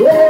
just